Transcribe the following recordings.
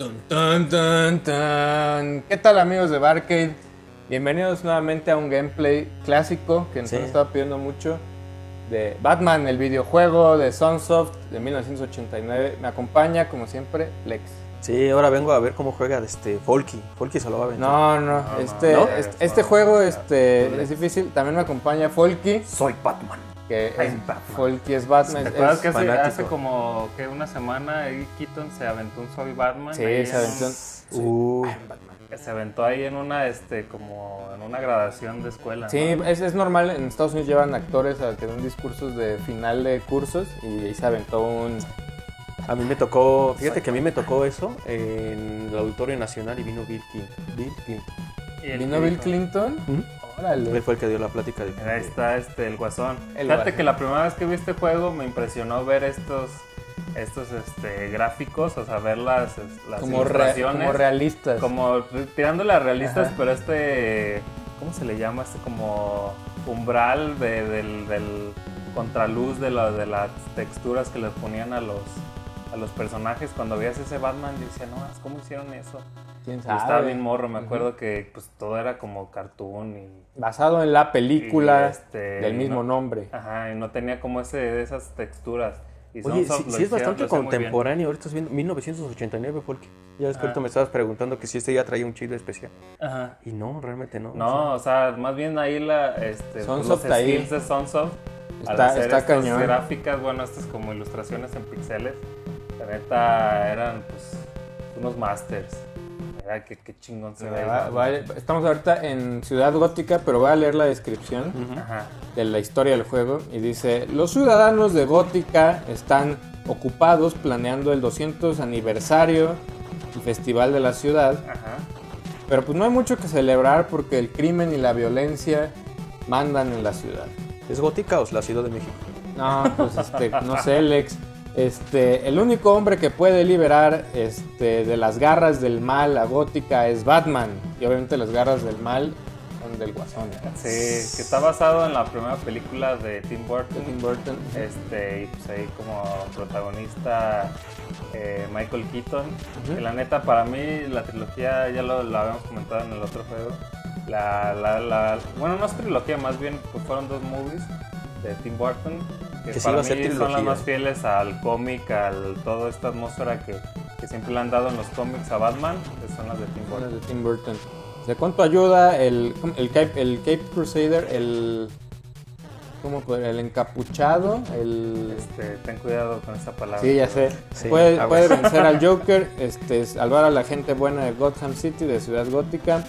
Tun, tun, tun, tun. ¿Qué tal amigos de Barcade? Bienvenidos nuevamente a un gameplay clásico que nos Sí. han estado pidiendo mucho de Batman, el videojuego de Sunsoft de 1989. Me acompaña como siempre Lex. Sí, ahora vengo a ver cómo juega este Folky. Folky se lo va a aventar. No, no, No, este, no. este, este juego este, es difícil. También me acompaña Folky, Soy Batman. Que es, Batman. Folky es Batman. ¿Te es- acuerdas que hace, como que una semana ahí Keaton se aventó un Soy Batman? Sí, se en aventó un- un- Uh, que se aventó ahí en una este como en una graduación de escuela. Sí, ¿no? es, es normal, en Estados Unidos llevan actores a den discursos de final de cursos y ahí se aventó un... a mí me tocó, fíjate que a mí me tocó eso en el Auditorio Nacional y vino Bill Clinton. Bill Clinton. Y ¿Vino Bill Clinton? Órale. Él fue el que dio la plática de Ahí está este el guasón. El Fíjate Guasón. que la primera vez que vi este juego me impresionó ver estos estos este gráficos, o sea, ver las, las Como, re- ilustraciones. como realistas. como tirándole a realistas, Ajá. pero este, ¿cómo se le llama? Este como umbral de- del, del contraluz de, la- de las texturas que les ponían a los, a los personajes. Cuando veías ese Batman, yo decía, no, ¿cómo hicieron eso? ¿Quién estaba bien morro, me acuerdo que pues todo era como cartoon y... Basado en la película este, del mismo no- nombre. Ajá, y no tenía como ese, esas texturas. Y Oye, sí, sí es bastante contemporáneo. Ahorita estás viendo 1989, Folky. Ya ves que Ah. ahorita me estabas preguntando que si este ya traía un chido especial. Ajá. Y no, realmente no. No, o sea, más bien ahí la, este, Sunsoft los ahí. skills de Sunsoft. al Está- hacer está estas cañón. gráficas, bueno, estas como ilustraciones en pixeles, neta eran pues unos masters. Mira qué, qué chingón se ve. Va- va- estamos ahorita en Ciudad Gótica, pero voy a leer la descripción Ujú. Ajá. de la historia del juego y dice, los ciudadanos de Gótica están ocupados planeando el 200 aniversario del Festival de la Ciudad, Ajá. pero pues no hay mucho que celebrar porque el crimen y la violencia mandan en la ciudad. ¿Es gótica o es la Ciudad de México? No, pues este, no sé, Lex. Este, el único hombre que puede liberar este, de las garras del mal a Gótica es Batman. Y obviamente las garras del mal son del Guasón. Sí, que está basado en la primera película de Tim Burton. Tim Burton. Este, y pues ahí como protagonista eh, Michael Keaton. Que la neta, para mí, la trilogía, ya lo, lo habíamos comentado en el otro juego. La, la, la- bueno, no es trilogía, más bien pues, fueron dos movies de Tim Burton. Que, para iba a ser mí son las más fieles al cómic, al toda esta atmósfera que, que siempre le han dado en los cómics a Batman. Que son las de Tim Burton. de Tim Burton. ¿De cuánto ayuda el, el, Cape, el Cape Crusader, el, ¿cómo el encapuchado, el... Este, ten cuidado con esa palabra. Sí, ya sé. Sí, puede, vencer al Joker, este, salvar a la gente buena de Gotham City, de Ciudad Gótica.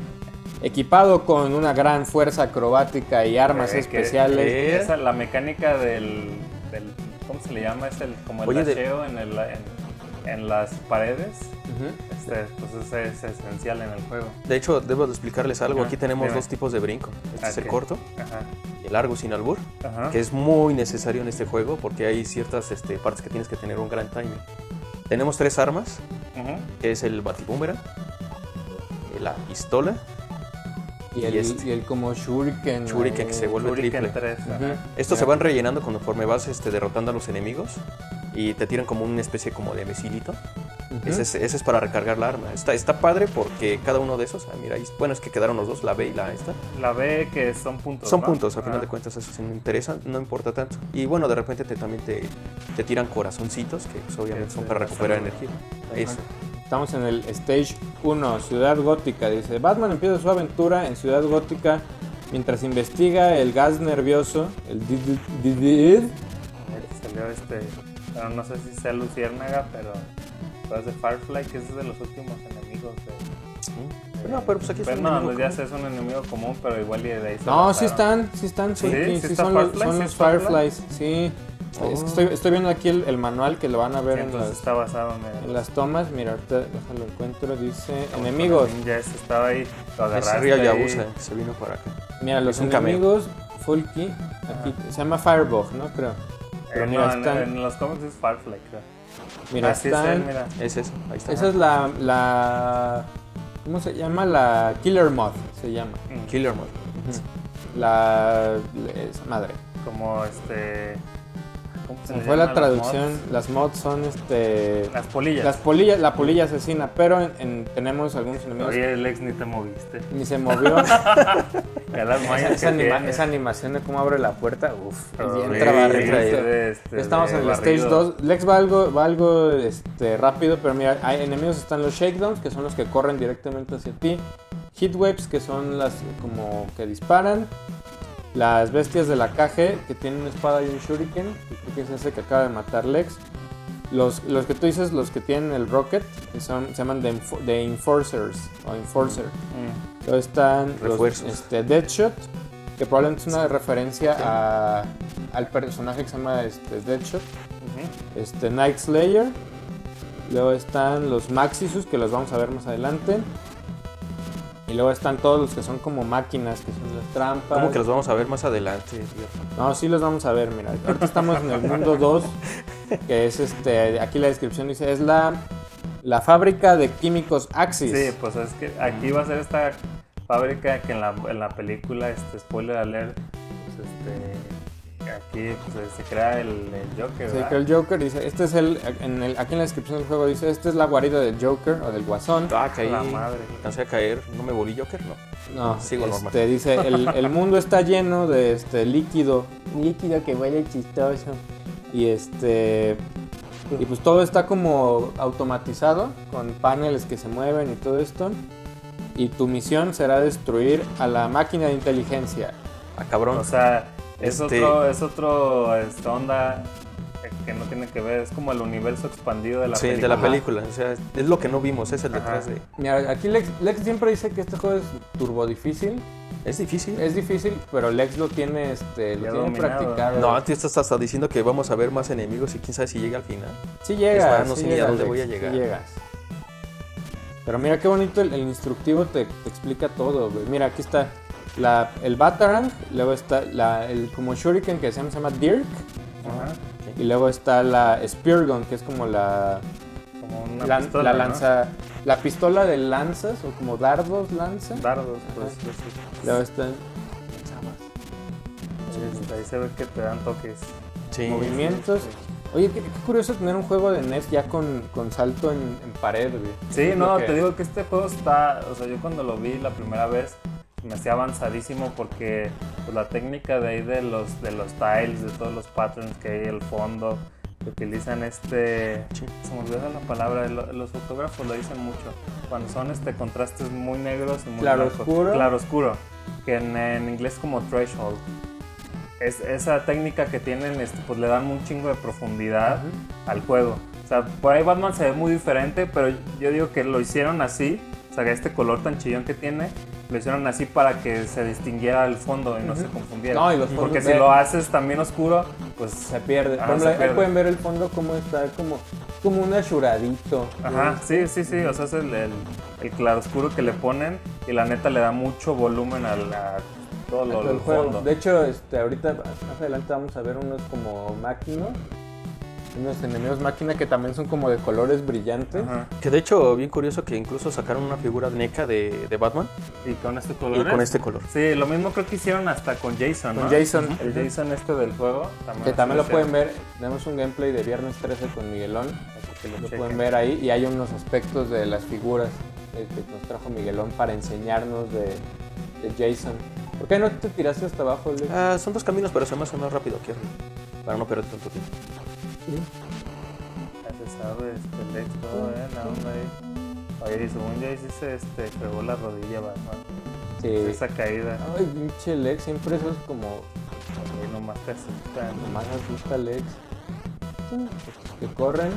Equipado con una gran fuerza acrobática y armas Eh, que- especiales. que- Esa, la mecánica del, del- ¿Cómo se le llama? Es el, como el Oye, de- lacheo en, el, en, en las paredes. Ujú. Este, pues ese es esencial en el juego. De hecho, debo de explicarles algo. Aquí tenemos dime. dos tipos de brinco. Este es el corto Ajá. y el largo sin albur. Ajá. que es muy necesario en este juego porque hay ciertas este, partes que tienes que tener un gran timing. Tenemos tres armas, Ujú. que es el batiboomerang, la pistola, Y Y el, este. y el como Shuriken. Shuriken que se vuelve Shuriken triple. 3. Ujú. ajá. Estos se van rellenando conforme vas este, derrotando a los enemigos y te tiran como una especie como de mesilito. Ujú. ese, es, ese es para recargar la arma. Está, está padre porque cada uno de esos, ah, mira, ahí, bueno, es que quedaron los dos, la B y la esta. La B que son puntos. Son ¿no? puntos, a final Ajá. de cuentas, eso sí no interesa, no importa tanto. Y bueno, de repente te, también te, te tiran corazoncitos, que pues, obviamente Que son para recuperar energía. Eso. Estamos en el Stage 1, Ciudad Gótica. Dice, Batman empieza su aventura en Ciudad Gótica mientras investiga el gas nervioso, el DD. Ahí Salió este. Pero no sé si sea Luciérnaga, pero. pero es de Firefly, que es de los últimos enemigos de. Pero no, pero pues aquí es Pero un no, enemigo pues ya común. es un enemigo común, pero igual y de ahí se No, basaron. sí están, sí están, sí, ¿Sí? sí, ¿Sí son, los, son ¿Sí los? Fireflies, sí. Oh. Es que estoy, estoy viendo aquí el, el manual que lo van a ver Sí, en, las, está basado en las tomas. Mira, ahorita déjalo encuentro. Dice enemigos. Ya ese estaba ahí. Lo Es agarraste. Ahí. Yabusa, que se vino para acá. Mira, los Es enemigos, Fulky, aquí se llama Firebug, ¿no? Creo. Pero Eh, mira, no, están- en, los cómics es Firefly, creo. Mira, Así es están. él, mira. Es eso, ahí está. Esa es la, la. ¿Cómo se llama? La Killer Moth se llama. Mm, Killer Mode. La. Esa madre. Como este. ¿Cómo se Se le fue la traducción. mods? Las mods son este. Las polillas. Las polillas, la polilla asesina, pero en- en- tenemos algunos enemigos. Oye, Lex, ni te moviste. Ni se movió. Las esa, anima- animación de cómo abre la puerta, uff. Entra barrido. Este, este, Estamos en el Stage barrido. 2. Lex va algo, va algo este, rápido, pero mira, hay enemigos están los shakedowns, que son los que corren directamente hacia ti. Hitwaves, que son las como que disparan. Las bestias de la caje, que tienen una espada y un shuriken, que creo que es ese que acaba de matar Lex. Los, los que tú dices, los que tienen el rocket, que son, se llaman the, Enfor- the Enforcers o Enforcer. Mm. Luego están los este, Deadshot, que probablemente es una referencia a- al personaje que se llama este, Deadshot. Este, Night Slayer. Luego están los Maxisus, que los vamos a ver más adelante. Y luego están todos los que son como máquinas, que son las trampas. ¿Cómo que los vamos a ver más adelante? No, sí los vamos a ver, mira. Ahorita estamos en el mundo 2, que es este, aquí la descripción dice, es la, la fábrica de químicos Axis. Sí, pues es que aquí va a ser esta fábrica que en la, en la película, este spoiler alert, pues este, aquí pues, se crea el, el Joker, ¿verdad? que el Joker dice, este es el, en el, aquí en la descripción del juego dice, esta es la guarida del Joker o del Guasón. Ah, caí. La madre. Alcancé a caer. ¿No me volví Joker? No. No, Sigo este, normal. dice, el, el mundo está lleno de este líquido, líquido que huele chistoso. Y este, y pues todo está como automatizado, con paneles que se mueven y todo esto. Y tu misión será destruir a la máquina de inteligencia. Ah, cabrón. O sea, es Este- otro, es otro esta onda que no tiene que ver, es como el universo expandido de la sí, película. de la película. O sea, es lo que no vimos, es el detrás de. Mira, aquí Lex, Lex siempre dice que este juego es turbo difícil. Es difícil. Es difícil, pero Lex lo tiene, este, lo tiene dominado. practicado. No, tú estás hasta diciendo que vamos a ver más enemigos y quién sabe si llega al final. Sí Es más, no sí sé ni a dónde Lex, voy a sí llegar. llegas. Pero mira qué bonito el, el instructivo te, te explica todo. Mira, aquí está la, el Batarang, luego está la, el como Shuriken que se llama, se llama Dirk, Ajá, y luego está la Spear Gun, que es como la, como una la, pistola, la ¿no? lanza, la pistola de lanzas, o como dardos lanza. Dardos, pues. Pues, sí. Luego están Este, ahí se ve que te dan toques. Sí. movimientos. Oye, qué, qué curioso tener un juego de NES ya con, con salto en, en pared, güey. Sí, no, que- te digo que este juego está, o sea, yo cuando lo vi la primera vez me hacía avanzadísimo porque pues, la técnica de ahí de los de los tiles, de todos los patterns que hay el fondo, que utilizan este, Sí. se me olvidó la palabra, lo- los fotógrafos lo dicen mucho, cuando son este contrastes muy negros y muy Claroscuro. blancos. Claroscuro, que en, en inglés como threshold. Es, esa técnica que tienen, este, pues le dan un chingo de profundidad al juego. O sea, por ahí Batman se ve muy diferente, pero yo digo que lo hicieron así, o sea, que este color tan chillón que tiene, lo hicieron así para que se distinguiera el fondo y no se confundiera. No, y los Porque si lo haces también oscuro, pues se pierde. Por ejemplo, ahí pueden ver el fondo como está, como, como un achuradito. Ajá, sí, sí, sí, o sea, es el, el, el claroscuro que le ponen y la neta le da mucho volumen a, la- todo lo el juego. fondo. De hecho, este, ahorita más adelante vamos a ver unos como máquinas. Unos enemigos máquina que también son como de colores brillantes. Ajá. Que de hecho, bien curioso que incluso sacaron una figura NECA de, de Batman Y con este y color. con este color. Sí, lo mismo creo que hicieron hasta con Jason, Con ¿no? Jason. El Jason este del juego. También Que también lo pueden ver. Tenemos un gameplay de viernes 13 con Miguelón. Que lo pueden ver ahí. Y hay unos aspectos de las figuras eh, que nos trajo Miguelón para enseñarnos de, de Jason. ¿Por qué no te tiraste hasta abajo, Lex? Ah, son dos caminos, pero se me hace más rápido arriba. Para no perder tanto tiempo. Ya se sabe, este, Lex, todo, ¿eh? La onda ahí. Oye, y según ya hiciste, este, fregó la rodilla, Batman. Sí. Esa caída. Ay, pinche Lex, siempre eso es como. Ahí nomás te asustan. Nomás asusta Lex. Que corren.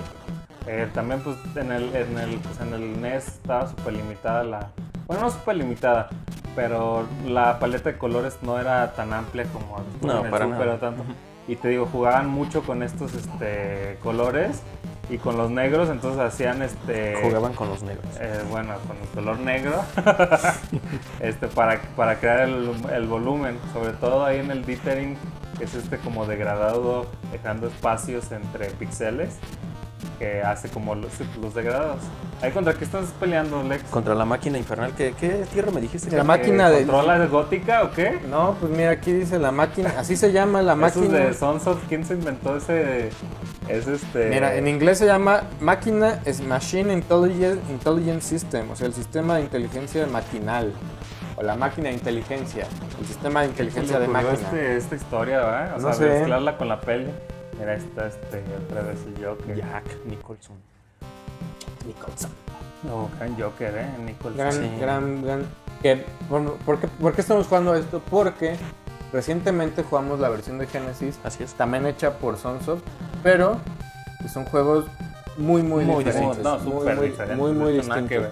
Eh, también, pues, en el, en el, pues, en el NES estaba súper limitada la... Bueno, no súper limitada, pero la paleta de colores no era tan amplia como No, en el para Super nada. tanto. Y te digo, jugaban mucho con estos este, colores y con los negros, entonces hacían este... Jugaban con los negros. eh, bueno, con el color negro este, para, para crear el, el volumen, sobre todo ahí en el dithering, que es este como degradado, dejando espacios entre píxeles. Que hace como los, los degradados. ¿Ahí contra qué estás peleando, Lex? Contra la máquina infernal. ¿Qué, qué tierra me dijiste? La que- máquina de... ¿Controla de gótica o qué? No, pues mira, aquí dice la máquina, así se llama la Esos máquina. de Sunsoft, ¿quién se inventó ese? Es este. Mira, en inglés se llama máquina es Machine Intelligence, Intelligence System, o sea, el sistema de inteligencia maquinal. O la máquina de inteligencia, el sistema de ¿Quién se le inteligencia de máquina. este- esta historia, ¿verdad? O No sea, sé. mezclarla con la peli. Mira, está este, otra vez el Joker. Jack Nicholson. No, gran Joker, ¿eh? Nicholson. Gran, Sí. gran, gran. Que, bueno, ¿por, qué, por qué estamos jugando esto? Porque recientemente jugamos la versión de Genesis, Así es. también hecha por Sunsoft, pero que son juegos muy, muy, Muy diferentes. No, muy, súper muy, muy, distintos.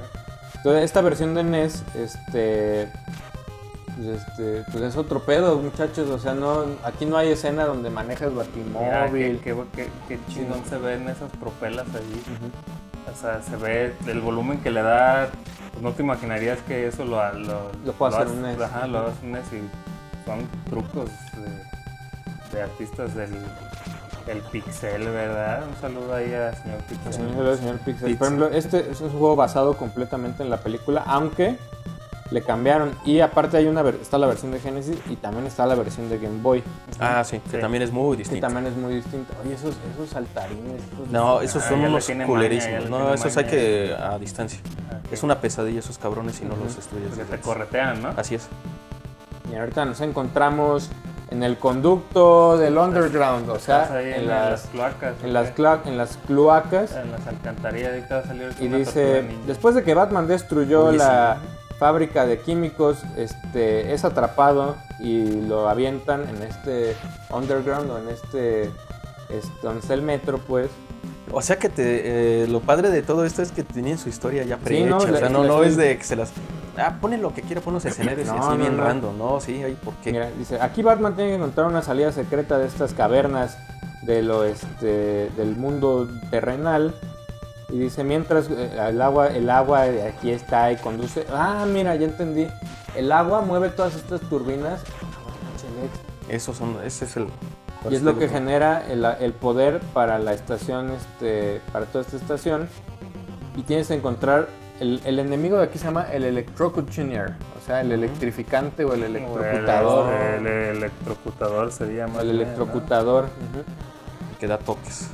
Entonces, esta versión de NES, este, pues, este, pues es otro pedo, muchachos. O sea, no, aquí no hay escena donde manejas batimóvil. qué, qué, qué- chingón se ven esas propelas ahí. O sea, se ve el volumen que le da. pues no te imaginarías que eso lo, lo, Lo puede hacer hace- un NES. Ajá, lo hace un NES y son trucos de, de artistas del, del Pixel, ¿verdad? Un saludo ahí al señor Pixel. Señor, señor Pixel. Pixel. Por ejemplo, este es un juego basado completamente en la película, aunque le cambiaron. Y aparte hay una ver- está la versión de Genesis y también está la versión de Game Boy, Ah, sí, que Sí. también es muy que distinto. también es muy distinta. Oye, esos, esos saltarines. esos- No, esos Ah, son le unos maña, culerísimos. le No, esos hay que a distancia. Ah. Es una pesadilla esos cabrones si no los estudias. Porque te corretean, ¿no? Así es. Y ahorita nos encontramos en el conducto del underground, o sea, ahí en las, cloacas. en ¿o las, en las cloacas. En las alcantarillas, ahorita va a salir Y dice, después de que Batman destruyó la fábrica de químicos, este, es atrapado y lo avientan en este underground o en este, este donde está el metro, pues. O sea que te, eh, lo padre de todo esto es que tenían su historia ya Sí, prehecha. no, o sea, no, no es de que se las. Ah, ponen lo que quiera, ponen los escenarios y No, así no, bien random. No, sí, hay por qué. Mira, dice, aquí Batman tiene que encontrar una salida secreta de estas cavernas de lo, este, del mundo terrenal. Y dice, mientras eh, el agua, el agua de aquí está y conduce. Ah, mira, ya entendí. El agua mueve todas estas turbinas. Esos son, ese es el. Y es lo que genera el, el poder para la estación, este, para toda esta estación. Y tienes que encontrar el, el enemigo de aquí se llama el Electrocutionier, o sea, el electrificante o el electrocutador. El, el electrocutador sería más El bien, ¿no? electrocutador. que da toques.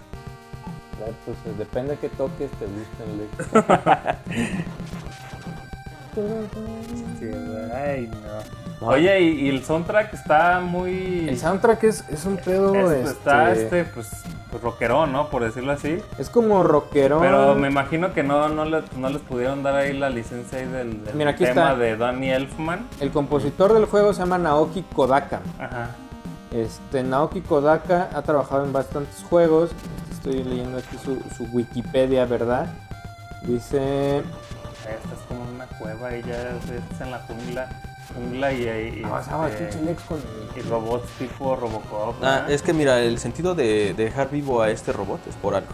Claro, Pues eh, depende de qué toques te gusten. Sí, Ay, no. Oye, y, y el soundtrack está muy. El soundtrack es, es un pedo. es- está este, este, pues, pues, rockerón, ¿no? Por decirlo así. Es como rockerón. Pero me imagino que no, no, le- no les pudieron dar ahí la licencia ahí del, del Mira, aquí tema está. de Danny Elfman. El compositor del juego se llama Naoki Kodaka. Ajá. Este, Naoki Kodaka ha trabajado en bastantes juegos. Estoy leyendo aquí su, su Wikipedia, ¿verdad? Dice. Esta es como una cueva y ya estás en la jungla. Jungla y, y, y, Ah, este, y robots tipo Robocop. Ah, es que mira, el sentido de, de dejar vivo a este robot es por algo.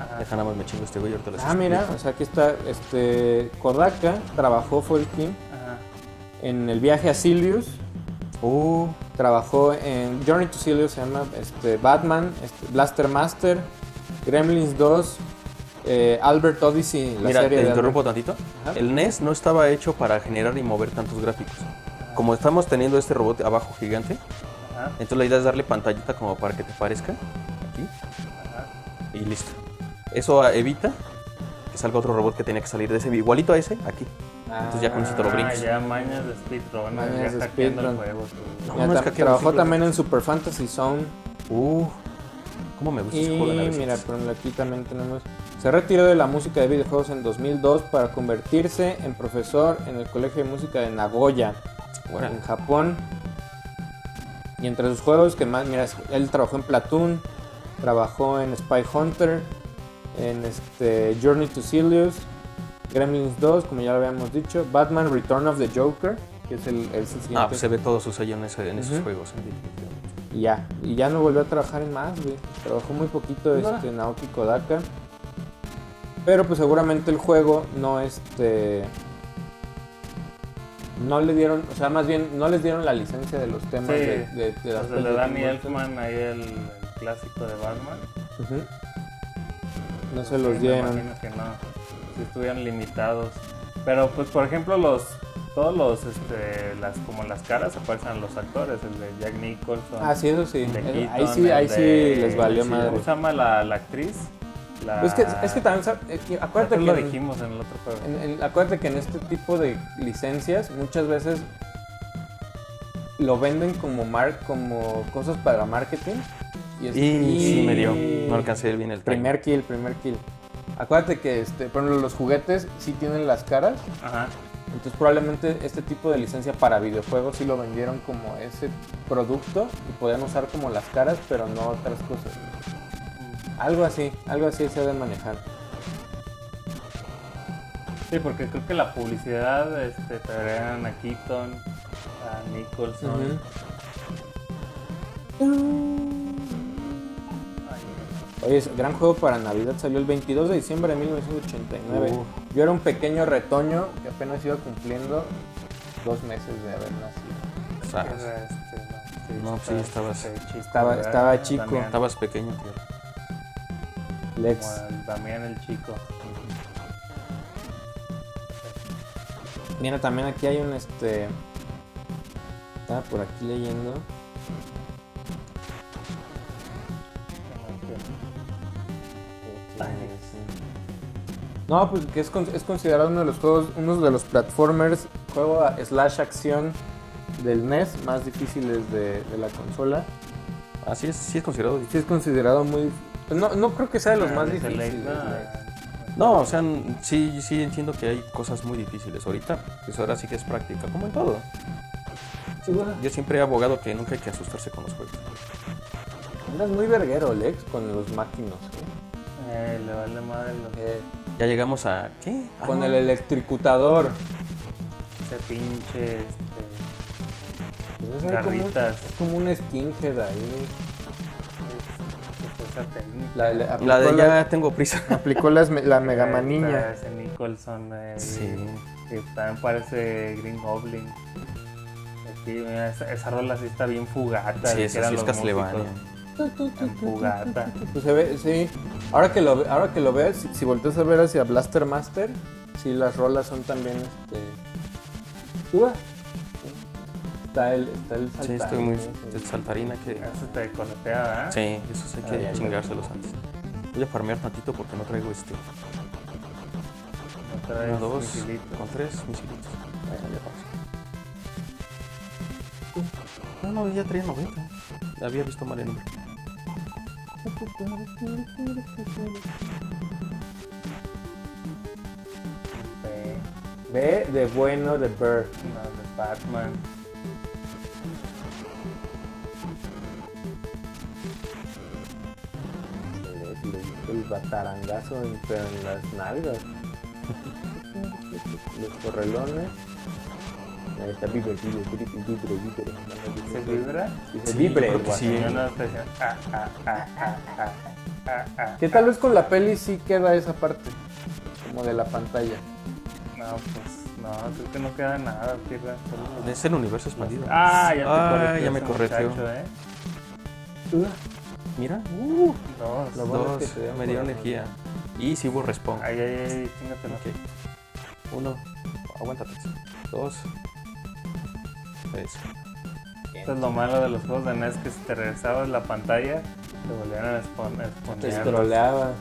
Ajá. Deja nada más me chingo este güey, ahorita les Ah, mira, o sea, aquí está. Este, Kodaka trabajó, fue el King, Ajá. en el viaje a Silius. Uh, Trabajó en Journey to Silius, se llama este, Batman, este, Blaster Master, Gremlins 2, eh, Albert Odyssey, la mira, serie te de interrumpo Albert- tantito. Ajá. El NES no estaba hecho para generar y mover tantos gráficos. Como estamos teniendo este robot abajo gigante, Ajá. entonces la idea es darle pantallita como para que te parezca aquí Ajá. y listo. Eso evita que salga otro robot que tenía que salir de ese igualito a ese aquí. Entonces ya con eso te lo Ah, brincas. ya mañas de speedrun, Mañas ya de hackeando el speedrun. juego. tú. No, no es hackear, trabajó también en Super Fantasy Zone. Uh, cómo me gusta Y ese juego de mira, ejemplo, aquí también tenemos. Se retiró de la música de videojuegos en 2002 para convertirse en profesor en el Colegio de Música de Nagoya, Órale. en Japón. Y entre sus juegos que más, mira, él trabajó en Platoon, trabajó en Spy Hunter, en este Journey to Silius, Gremlins 2, como ya lo habíamos dicho, Batman Return of the Joker, que es el, es el siguiente. Ah, pues se ve todo su sello en, ese- en esos juegos. ¿eh? Y ya, y ya no volvió a trabajar en más, güey. Trabajó muy poquito Nada. este Naoki Kodaka. Pero pues seguramente el juego no este no le dieron, o sea, más bien no les dieron la licencia de los temas Sí, de, de, de las Pues de Danny. Elfman, ahí el, el clásico de Batman. No se Sí, los me dieron. imagino que no, si estuvieran limitados. Pero pues por ejemplo los todos los este las como las caras aparecen a los actores, el de Jack Nicholson. Ah, sí, eso sí. el Eh, Keaton, Ahí sí, ahí sí les valió sí, madre. ¿Cómo se llama la, la actriz? La... Pues es que, es que también, y acuérdate Nosotros que, lo en- dijimos en el otro juego. en- en- acuérdate que en este tipo de licencias muchas veces lo venden como mar, como cosas para marketing. es- Y sí me dio. No alcancé bien el time. Primer kill, primer kill. Acuérdate que, este, por ejemplo, los juguetes sí tienen las caras. Ajá. Entonces probablemente este tipo de licencia para videojuegos sí lo vendieron como ese producto y podían usar como las caras, pero no otras cosas. Algo así, algo así se debe manejar. Sí, porque creo que la publicidad este, traerían a Keaton, a Nicholson. Oye, gran juego para Navidad salió el 22 de diciembre de 1989. Uh. Yo era un pequeño retoño que apenas iba cumpliendo dos meses de haber nacido. O sea, Era, este, no, No, sí, estabas- este, chico, Estaba- estaba chico. Damián, estabas pequeño, tío. Lex. como el Damián el chico. Mira, también aquí hay un este. Estaba por aquí leyendo. No, pues que es, con- es considerado uno de los juegos, uno de los platformers, juego a- slash acción del NES más difíciles de, de la consola. Así es, sí es considerado Sí difícil. es considerado muy... pues No, no creo que sea de los Ah, más difíciles. No, o sea, sí, sí entiendo que hay cosas muy difíciles ahorita. Pues ahora sí que es práctica, como en todo. Sí, güey. Yo siempre he abogado que nunca hay que asustarse con los juegos. Andas muy verguero, Lex, con los máquinos. ¿eh? Eh, le vale madre los- Eh, Ya llegamos a. ¿Qué? Ah, con no. el electricutador. ese pinche este, Pues es ahí como, un- garritas. es como un skinhead ahí. La, le- aplicó, La de la- ya tengo prisa. aplicó las la mega Ahí maniña. está Ese Nicholson, eh, Sí. que también parece Green Goblin. Aquí, mira, esa, esa rola sí está bien fugata. Sí, esa eran sí es los Castlevania. músicos En fugata. Pues se ve, sí. Ahora que lo, ahora que lo ves, si, volteas a ver hacia Blaster Master, sí, las rolas son también, este... Suba. Está el, está el Sí, saltarín, estoy muy. sí. El saltarina que. Eso te coletea, ¿verdad? Sí, esos hay Ah, que ya. chingárselos antes. Voy a farmear tantito porque no traigo este. No traes Uno, dos, misilitos. con tres misilitos. Bueno, ya vamos. No, no, ya traía 90. Había visto mal el número. Ve de bueno de Bird. no, de Batman. Le- le- El batarangazo en, en las nalgas. Los correlones. Ahí está vibre, vibre, vibre, vibre, vibre. ¿Se vibra? Yo creo que ah, ah, ah, ah, ah, ah, ah, tal vez con la peli sí queda esa parte. Como de la pantalla. No, pues no, creo que no queda nada, tierra. Es el universo expandido. Ah, ya Ah, ya me muchacho, ¿eh? Mira, uh, Dos. Lo bueno dos, es que me dio energía. Y si hubo respawn. Ay, ay, ay, chingatelo. Ok. Uno, aguántate. Dos, tres. Esto es lo malo de los juegos de NES que si te regresabas la pantalla, te volvían a a Te exponer. scrolleaba.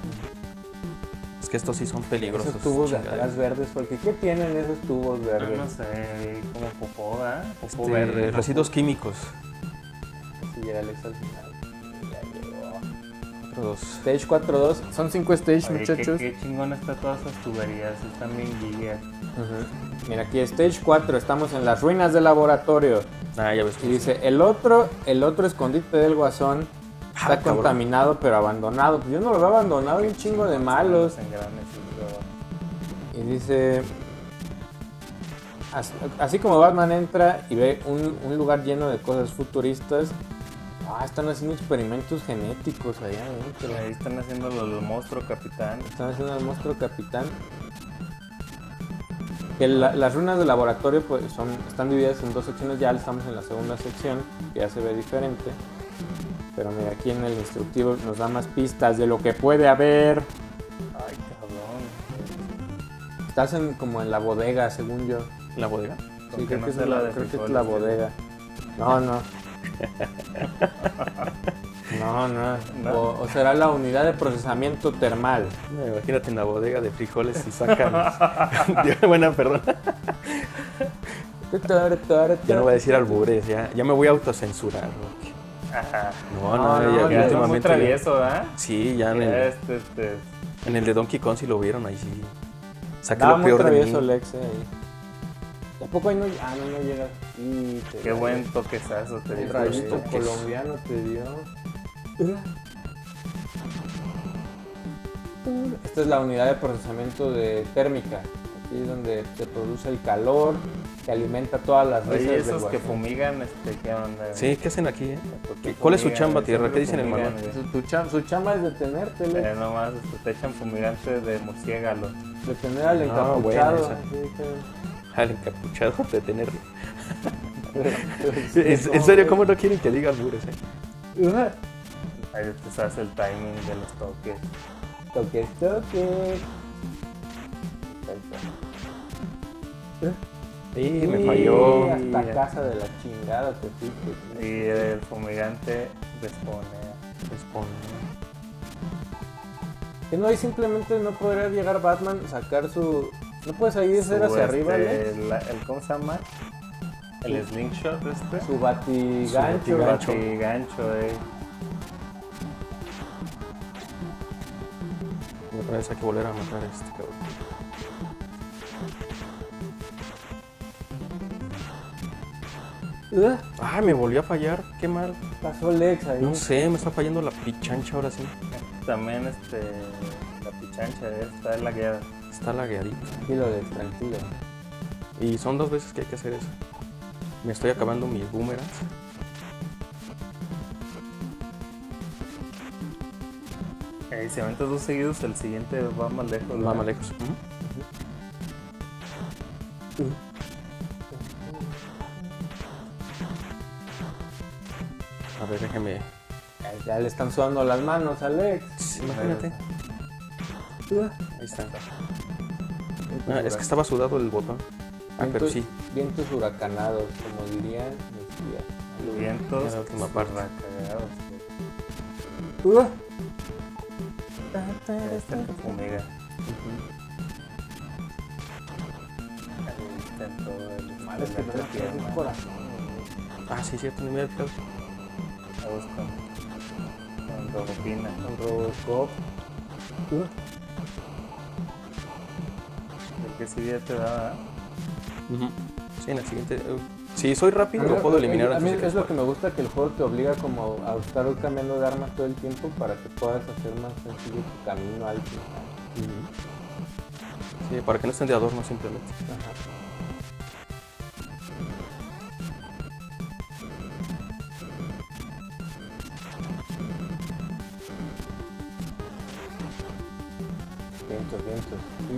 Es que estos sí son peligrosos. Esos tubos de atrás verdes, porque ¿qué tienen esos tubos No, verdes? no sé, como popó, Este, verde. residuos químicos. Si llega Alex al final. Ya llegó. Otro dos. Stage 4-2. Son 5 stage, Oye, muchachos. Qué, qué chingón está todas esas tuberías, están bien guías. Mira, aquí Stage 4. Estamos en las ruinas del laboratorio. Ah, ya ves. Y dice, el otro, el otro escondite del guasón Ah, está cabrón. contaminado pero abandonado. Pues yo no lo veo abandonado, hay un chingo de malos. Y dice, as- así como Batman entra y ve un, un lugar lleno de cosas futuristas, ah, están haciendo experimentos genéticos allá adentro. Ahí están haciendo lo del monstruo capitán. Están haciendo al monstruo capitán. Que la- las ruinas del laboratorio pues, son, están divididas en dos secciones, ya estamos en la segunda sección, que ya se ve diferente. Pero mira, aquí en el instructivo nos da más pistas de lo que puede haber. Estás en, como en la bodega, según yo. ¿En la bodega? Sí, creo, no que es la, creo que es la bodega. No, no. No, no. ¿No? O, o será la unidad de procesamiento termal. No, imagínate en la bodega de frijoles y sacan. Buena, perdón. Ya no voy a decir albures, ya, ya me voy a autocensurar. Ajá. No, No, no, no, ya, ya es muy últimamente. travieso, ¿verdad? Sí, ya en el, este, este, en el de Donkey Kong si lo vieron ahí sí. Saqué lo muy peor de travieso mí. Lex, eh, ahí. ¿Tampoco ahí no, ah, no, no llega? Sí, te- Qué buen toquezazo te El dio. rayito colombiano te dio. Esta es la unidad de procesamiento de térmica. Aquí es donde se produce el calor que alimenta todas las Oye, risas del esos que fumigan, este, ¿qué onda? Sí, ¿qué hacen aquí? eh? ¿Por qué ¿Cuál es su chamba, tierra? ¿Qué dice en el manual? Su, tu cham- su chamba es detenerte, Lex. Eh, nomás este, te echan fumigante de murciélago. Detener al Ah, encapuchado. bueno, Al encapuchado de tenerlo. Sí, ¿En, en serio, ¿cómo no quieren que diga albures? Eh? Ahí te sabes el timing de los toques. Toque, toque. Sí, me falló. Hasta casa de la chingada te fuiste. Y el fumigante responde. Responde. Que no, y simplemente no podría llegar Batman, sacar su. No puedes ahí hacer hacia arriba, este, la- el, ¿Cómo se llama? El slingshot este. Su batigancho. Su batigancho. Eh. Otra vez hay que volver a matar a este cabrón. Ugh, Ay, me volvió a fallar. Qué mal. Pasó Lex ahí. No sé, me está fallando la pichancha ahora sí. También este. La pichancha está en la guía. Está lagueadito. Tranquilo, tranquilo. Y son dos veces que hay que hacer eso. Me estoy acabando mis boomerangs. Eh, si aventas dos seguidos, el siguiente va más lejos. Va más lejos. A ver, déjeme. Ya le están sudando las manos a Lex. Imagínate. Ahí está. Ah, es que estaba sudado el botón. Ah, pero Vientos- sí. Vientos huracanados, como dirían mis tías. Vientos. Ya la última parte. cagados. Ugh. Este que fumiga. Ahí está en todo el- Mal es no corazón. Ah, sí, cierto, ni me fijado. Vamos con, con Robopina. Con Robocop. Ugh. Que sigue te da. Sí, en el siguiente. eh, si soy rápido, A mí- lo puedo eliminar A mí antes de que es lo que me gusta que el juego te obliga como a estar cambiando de arma todo el tiempo para que puedas hacer más sencillo tu camino al final. Sí, para que no estén de adorno simplemente. Ajá.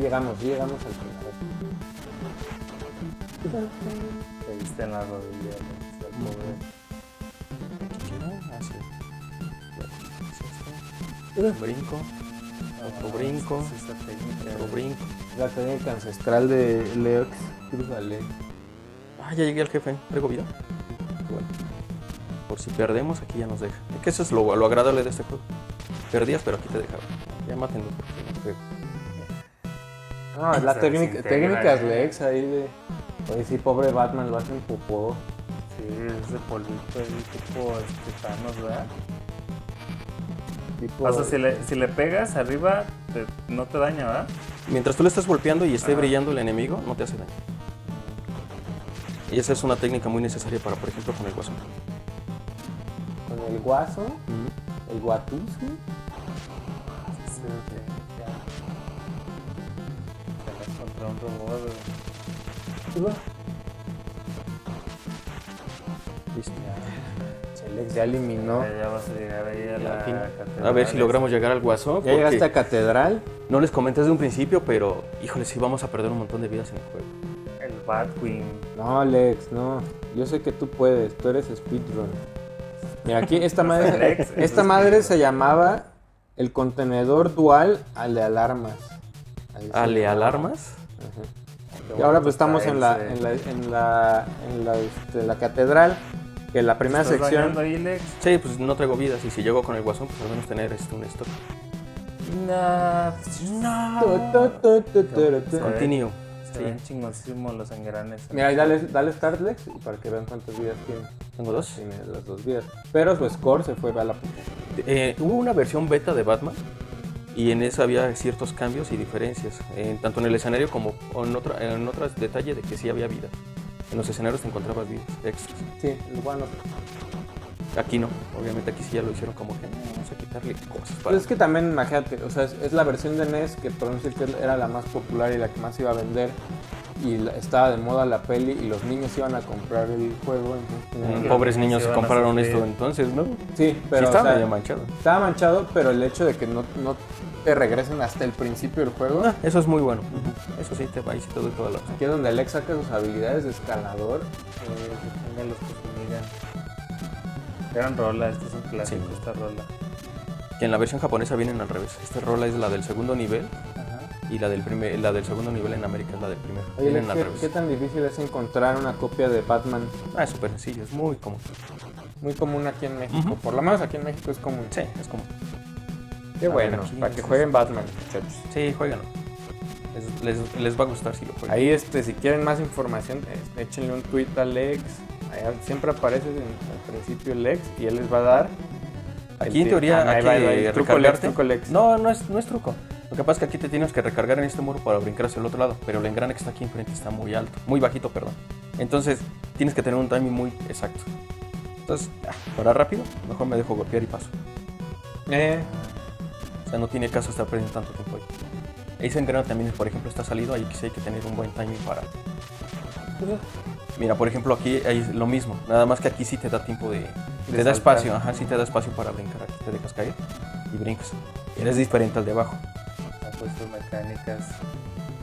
Llegamos, llegamos al final. Te diste en la rodilla. El pobre. Ah, sí. Un brinco, Otro brinco. Otro brinco. La técnica ancestral de Leox. Cruzale. Ah, ya llegué al jefe. ¿Traigo vida? Bueno. Por si perdemos, aquí ya nos deja. Es que eso es lo, lo agradable de este juego. Perdías, pero aquí te dejaba. Ya mátenlo. porque No, es la Se técnica, técnicas. Lex ahí de. Oye, sí, pobre Batman, lo hacen popó. Sí, ese polvito ahí tipo este Thanos, ¿verdad? Tipo, O sea, si le, si le pegas arriba, te- no te daña, ¿verdad? Mientras tú le estás golpeando y esté brillando el enemigo, no te hace daño. Y esa es una técnica muy necesaria para, por ejemplo, con el guasón. Con el guaso, el guatuso. Sí, ok, Listo. El Lex ya eliminó. Ya, vas a llegar ahí a la catedral. A ver si logramos llegar al guasón. Ya llegaste a Catedral. No les comenté desde un principio, pero híjole, sí vamos a perder un montón de vidas en el juego. El Batwing. No, Lex, no. Yo sé que tú puedes, tú eres speedrun. Mira, aquí esta madre, Lex es esta madre se llamaba el contenedor dual al de alarmas. ¿Ale llamaba. alarmas? Y ahora pues estamos en la, en la, en la, en la, este, la catedral, que la primera ¿Estás sección... ahí, Lex? Sí, pues no traigo vidas y si llego con el guasón, pues al menos tener este, un stock. Tu, tu. Continuo. Se Sí. ven chingosísimos los engranes. Mira, y dale, dale Start Lex y para que vean cuántas vidas tiene. Tengo dos. Tiene las dos vidas. Pero su score se fue a la puta. Eh, hubo una versión beta de Batman y en esa había ciertos cambios y diferencias, en- tanto en el escenario como en, otra, en otros detalles de que sí había vida. En los escenarios te encontrabas vidas extras. Sí, bueno. Aquí no, obviamente aquí sí ya lo hicieron como que "No, vamos a quitarle cosas para... Pues es que también, imagínate, o sea, es, es la versión de NES que podemos decir que era la más popular y la que más iba a vender. Y la- estaba de moda la peli y los niños iban a comprar el juego. entonces Mm, pobres niños a compraron esto entonces, ¿no? Sí, pero sí o estaba sea, medio manchado. estaba manchado, pero el hecho de que no, no te regresen hasta el principio del juego, Ah, eso es muy bueno. Eso sí, te, sí te doy toda la razón. aquí es donde Alex saca sus habilidades de escalador. Eh, los que. Gran rola, este es un clásico, Sí. esta rola. Que en la versión japonesa vienen al revés. Esta rola es la del segundo nivel Ajá. y la del primer, la del segundo nivel en América es la del primero. Oye, Alex, al ¿qué, revés. qué tan difícil es encontrar una copia de Batman? Ah, es súper sencillo, es muy común. Muy común aquí en México. Por lo menos aquí en México es común. Sí, es común. Qué A bueno, para que jueguen Batman, muchachos. Sí, jueganlo. Les, les, les va a gustar si lo juegan. Ahí, este, si quieren más información, este, échenle un tweet a Lex. Ahí siempre aparece en, al principio Lex y él les va a dar. Aquí en teoría Ah, hay que. Truco Lex, truco Lex. No, no es, no es truco. Lo que pasa es que aquí te tienes que recargar en este muro para brincar hacia el otro lado, pero el engrane que está aquí enfrente está muy alto, muy bajito, perdón. Entonces tienes que tener un timing muy exacto. Entonces, ah, para rápido, mejor me dejo golpear y paso. Eh, O sea, no tiene caso estar perdiendo tanto tiempo ahí. Ese engrane también, por ejemplo, está salido, ahí sí hay que tener un buen timing para... Mira, por ejemplo, aquí hay lo mismo, nada más que aquí sí te da tiempo de... De te da espacio, ajá, sí te da espacio para brincar, aquí te dejas caer y brincas. Eres diferente al de abajo. Mecánicas.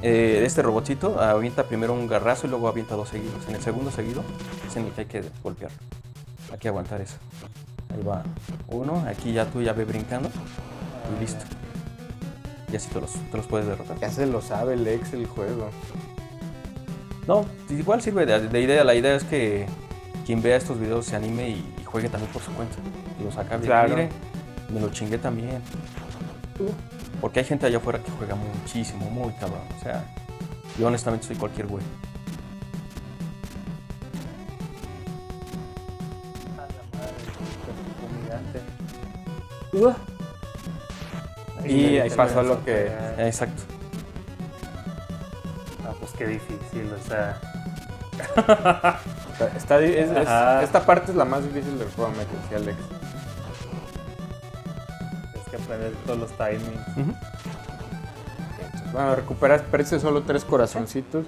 Eh, este robotcito avienta primero un garrazo y luego avienta dos seguidos. En el segundo seguido es en el que hay que golpearlo. Hay que aguantar eso. Ahí va uno, aquí ya tú ya ve brincando y listo. Y así te los, te los puedes derrotar. ya se lo sabe Lex el juego. No, igual sirve de, de idea. La idea es que quien vea estos videos se anime y, y juegue también por su cuenta. Y los acabe. Claro. Mire, me lo chingué también. Porque hay gente allá afuera que juega muchísimo, muy cabrón. O sea, yo honestamente soy cualquier güey. A la madre, Y ahí pasó lo que- pegar. Exacto. Ah, pues qué difícil, o sea. Está- está es- es- esta parte es la más difícil del juego, me decía Alex. Es que aprender todos los timings. Bueno, recuperas, perdiste solo tres corazoncitos.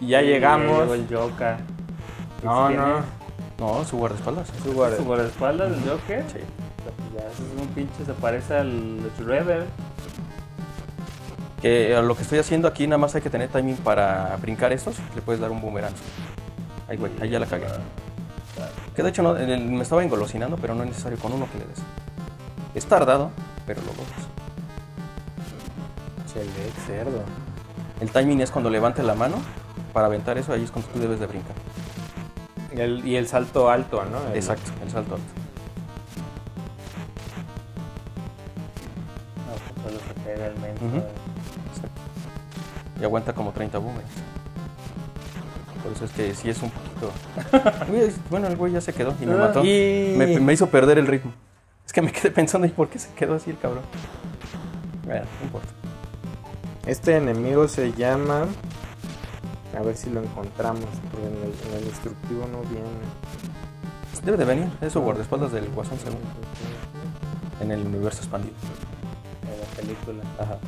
Y ya Y llegamos. llegó el Joker. No, ¿Tiene no. No, su guardaespaldas. Su guarda- ¿Su guardaespaldas del Joker? Sí. Ya, es un pinche, se parece al Shredder. Que a lo que estoy haciendo aquí nada más hay que tener timing para brincar estos. Le puedes dar un boomerang. Ahí, güey, ahí ya la cagué. Que de hecho no, el- me estaba engolosinando, pero no es necesario con uno que le des. Es tardado, pero lo logras. Che, Lex, cerdo. El timing es cuando levantes la mano para aventar eso, ahí es cuando tú debes de brincar. Y el, y el salto alto, ¿no? El- Exacto, el salto alto. No, pues solo se pega el mento. Ujú. Y aguanta como 30 boomerangs. Por eso es que sí es un poquito... Bueno, el güey ya se quedó y me mató. Y- Me, me hizo perder el ritmo. Es que me quedé pensando, ¿y por qué se quedó así el cabrón? Bueno, no importa. Este enemigo se llama. A ver si lo encontramos. Porque en el, en el instructivo no viene. Debe de venir, es su guardaespaldas del Guasón segundo en el universo expandido. Película. Ajá.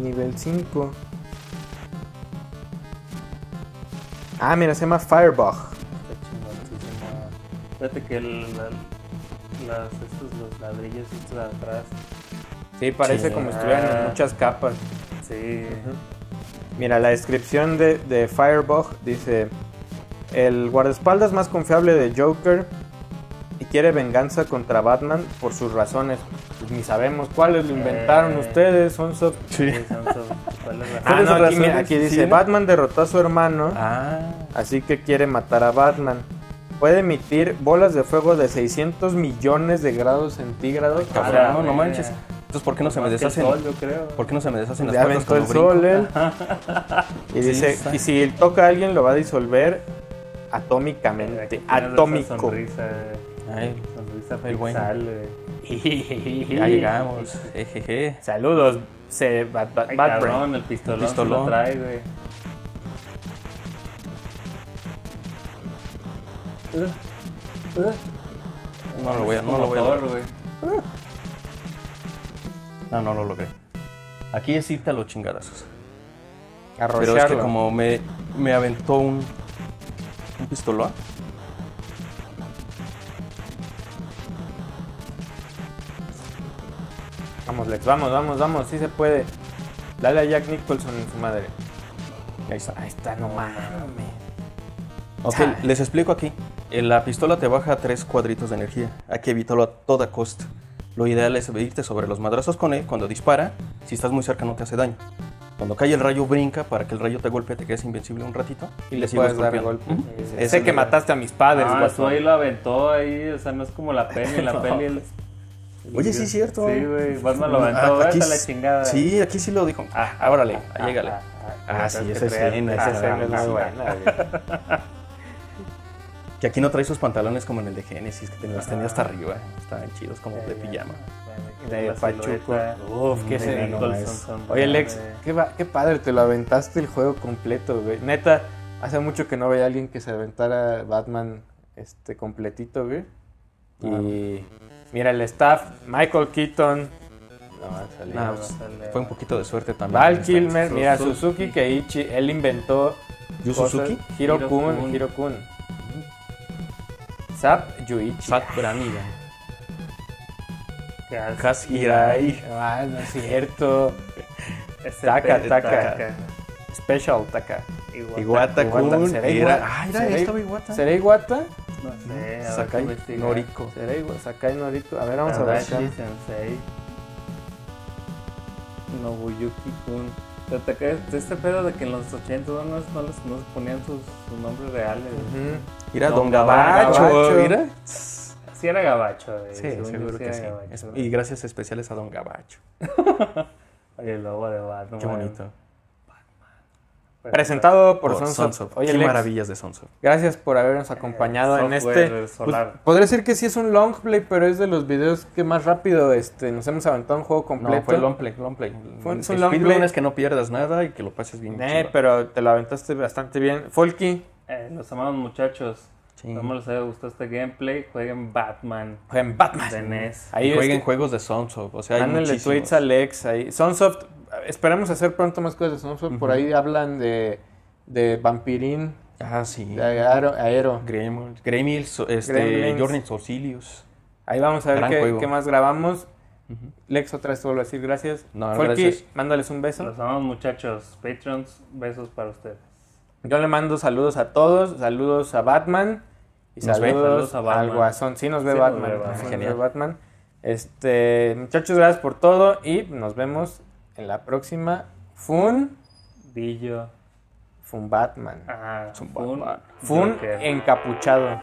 Nivel 5. Ah, mira, se llama Firebug. Fíjate que el, la- las, estos, los ladrillos estos de atrás. Sí, parece Sí. como si estuvieran en Ah. muchas capas. Sí. Mira, la descripción de, de Firebug dice: El guardaespaldas más confiable de Joker y quiere venganza contra Batman por sus razones. pues, ni sabemos cuáles lo inventaron Eh. ustedes, Sunsoft. Sí. Sí, son sus- ¿cuál es la- Ah, ¿Cuáles no, aquí, mira, aquí dice, ¿Sí? Batman derrotó a su hermano, Ah, así que quiere matar a Batman. Puede emitir bolas de fuego de 600 millones de grados centígrados. cabrón, Ah, no, no eh. manches. Entonces, ¿por qué no se me deshacen? sol, yo creo. ¿Por qué no se me deshacen las Ya patas aventó el sol, él. Y Sí, dice, y si toca a alguien lo va a disolver atómicamente, atómico. Sonrisa, Ay, sonrisa El bueno. ya llegamos. Ejeje. Saludos, se, Bat- Bat- Ay, Batbrain. cabrón, el pistolón, Pistolón. se lo trae, güey. No lo voy a, no lo voy a lograr. güey. No, no lo logré. Aquí es irte a los chingadazos. Pero es que como me, me aventó un, un pistolón. Vamos, Lex, vamos, vamos, vamos, sí se puede. Dale a Jack Nicholson en su madre. Ahí está. Ahí está, no mames. Ok, Chale. les explico aquí. En la pistola te baja tres cuadritos de energía. Hay que evitarlo a toda costa. Lo ideal es irte sobre los madrazos con él. Cuando dispara, si estás muy cerca no te hace daño. Cuando cae el rayo, brinca para que el rayo te golpee, te quedes invencible un ratito y le sigues golpeando. golpe. Ujú. Sí, Esa Sé es que mataste a mis padres, Ah, tú ahí lo aventó ahí, o sea, no es como la peli, la No. peli... el- Oye, sí es cierto. Sí, güey, Batman lo Ah, aventó, aquí a la chingada. Sí, aquí sí lo dijo. Ah, ah, órale, ahí llégale. Ah, sí, es esa escena, Esa escena es Ah, muy sí. buena, güey. Que aquí no trae sus pantalones como en el de Genesis, que te los tenía hasta arriba. Estaban chidos como de pijama. De Pachuco. Uf, qué de se- Nicholson no, es- son- Oye, Lex, de- qué, padre, te lo aventaste el juego completo, güey. Neta, hace mucho que no veía a alguien que se aventara Batman este completito, güey. Y mira el staff, Michael Keaton, no va a salir. No, va a pues, salir. fue un poquito de suerte también. Val Kilmer, mira Suzuki Keiichi, él inventó ¿Yu Suzuki? Hiro Kun. Hiro Kun. Zap Yuichi. Sat Branigan. Kas- Kas Hirai. Ah, no es cierto. Pe- taca. Special Taka. Iguata. Iwata Iwata. Kun. ¿Será Iwata? ah, era, ¿Será- estaba Iwata. ¿Será Iwata? No sé, a ver Sakai. Noriko. ¿Será Iwata? Sakai Noriko. A ver, vamos a ver. Tadashi Sensei. Nobuyuki Kun. Te este pedo de que en los 80 no, no, les- no les no les ponían sus, sus nombres reales. güey. Ujú. Mira, Don Don Gabacho. Gabacho. Mira. Sí era gabacho. güey. Sí, Según seguro que sí. gabacho, y gracias especiales a Don Gabacho. Oye, el logo de Batman. Qué bonito. Presentado por Por Sunsoft. Sunsoft. Oye, Qué Lex, maravillas de Sunsoft. gracias por habernos acompañado en este. pues, solar. podría decir que sí es un long play, pero es de los videos que más rápido este, nos hemos aventado un juego completo. No, fue long play, long play. Fue- un long play. es que no pierdas nada y que lo pases bien. Eh, chido. pero te lo aventaste bastante bien. Folky, Eh, los amamos muchachos. Sí. Espero les haya gustado este gameplay. Jueguen Batman jueguen Batman. de NES. Ahí jueguen que- juegos de Sunsoft. O sea, hay Mándenle tweets a Lex ahí. Sunsoft, esperemos hacer pronto más cosas Sunsoft. Por ahí hablan de, de Vampirín, Ah, sí. de Aero. Aero. Gremlins, Gremlins, este, Gremlins. Jordan Sorcilius. Ahí vamos a ver qué, más grabamos. Ujú. Lex otra vez te vuelvo a decir gracias. No, Folky, gracias. mándales un beso. Los amamos muchachos. Patrons, besos para ustedes. Yo le mando saludos a todos, saludos a Batman y ve. saludos, Saludos a Batman. al Guasón. Sí nos ve Sí nos Batman. ve Batman. sí nos Genial. ve Batman. Este, muchachos, gracias por todo y nos vemos en la próxima Fun Dillo. Fun Batman. Ah, Fun. Batman. Fun encapuchado.